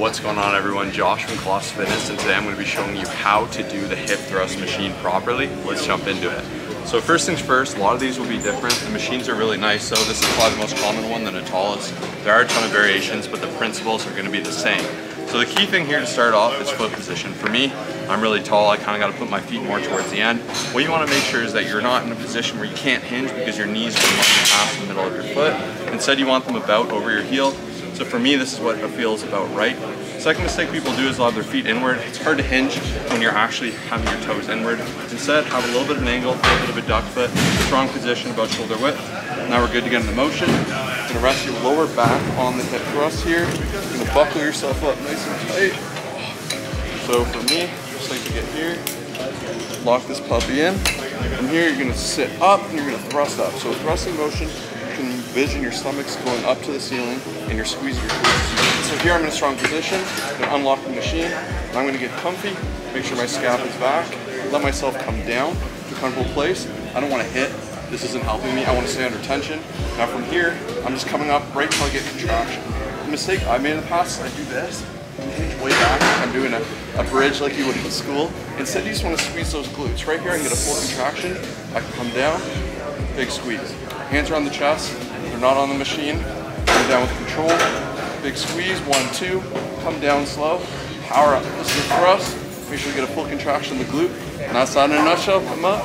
What's going on everyone? Josh from Colossus Fitness and today I'm going to be showing you how to do the hip thrust machine properly. Let's jump into it. So first things first, a lot of these will be different. The machines are really nice. So this is probably the most common one, the Nautilus. There are a ton of variations, but the principles are going to be the same. So the key thing here to start off is foot position. For me, I'm really tall, I kind of got to put my feet more towards the end. What you want to make sure is that you're not in a position where you can't hinge because your knees are past the middle of your foot. Instead, you want them about over your heel. So for me, this is what feels about right. Second mistake people do is have their feet inward. It's hard to hinge when you're actually having your toes inward. Instead, have a little bit of an angle, a little bit of a duck foot, strong position about shoulder width. Now we're good to get into motion. You're gonna rest your lower back on the hip thrust here. You're gonna buckle yourself up nice and tight. So for me, just like to get here, lock this puppy in. From here, you're gonna sit up and you're gonna thrust up. So thrusting motion, can envision your stomach's going up to the ceiling and you're squeezing your glutes. So here I'm in a strong position, gonna unlock the machine. I'm gonna get comfy, make sure my scap is back, let myself come down to a comfortable place. I don't wanna hit this isn't helping me. I want to stay under tension. Now from here, I'm just coming up right till I get contraction. The mistake I made in the past, I do this, way back, I'm doing a, a bridge like you would in school. Instead, you just want to squeeze those glutes. Right here, I can get a full contraction. I can come down, big squeeze. Hands are on the chest, they're not on the machine. Come down with control, big squeeze, one, two, come down slow, power up. This is the thrust, make sure you get a full contraction in the glute. And that's in a nutshell, come up,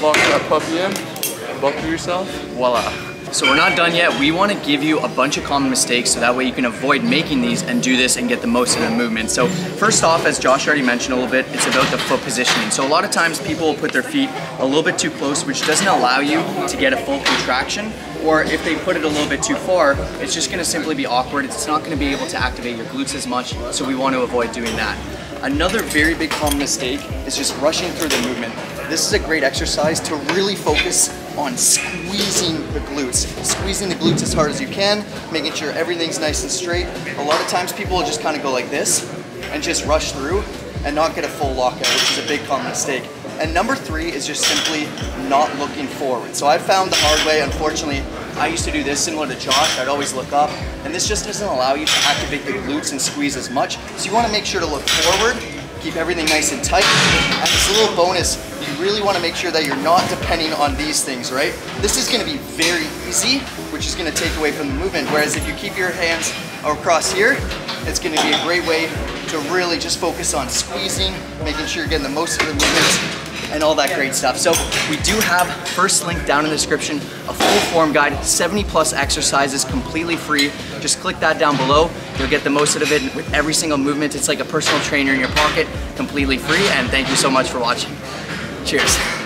lock that puppy in, buckle yourself, voila. So we're not done yet. We want to give you a bunch of common mistakes so that way you can avoid making these and do this and get the most of the movement. So first off, as Josh already mentioned a little bit, it's about the foot positioning. So a lot of times people will put their feet a little bit too close, which doesn't allow you to get a full contraction. Or if they put it a little bit too far, it's just going to simply be awkward. It's not going to be able to activate your glutes as much. So we want to avoid doing that. Another very big common mistake is just rushing through the movement. This is a great exercise to really focus on squeezing the glutes. Squeezing the glutes as hard as you can, making sure everything's nice and straight. A lot of times people will just kind of go like this and just rush through and not get a full lockout, which is a big common mistake. And number three is just simply not looking forward. So I found the hard way, unfortunately, I used to do this similar to Josh, I'd always look up, and this just doesn't allow you to activate the glutes and squeeze as much. So you wanna make sure to look forward, keep everything nice and tight. And this little bonus, you really wanna make sure that you're not depending on these things, right? This is gonna be very easy, which is gonna take away from the movement. Whereas if you keep your hands across here, it's gonna be a great way to really just focus on squeezing, making sure you're getting the most of the movements and all that great stuff. So we do have first link down in the description, a full form guide, 70 plus exercises completely free. Just click that down below. You'll get the most out of it with every single movement. It's like a personal trainer in your pocket, completely free. And thank you so much for watching. Cheers.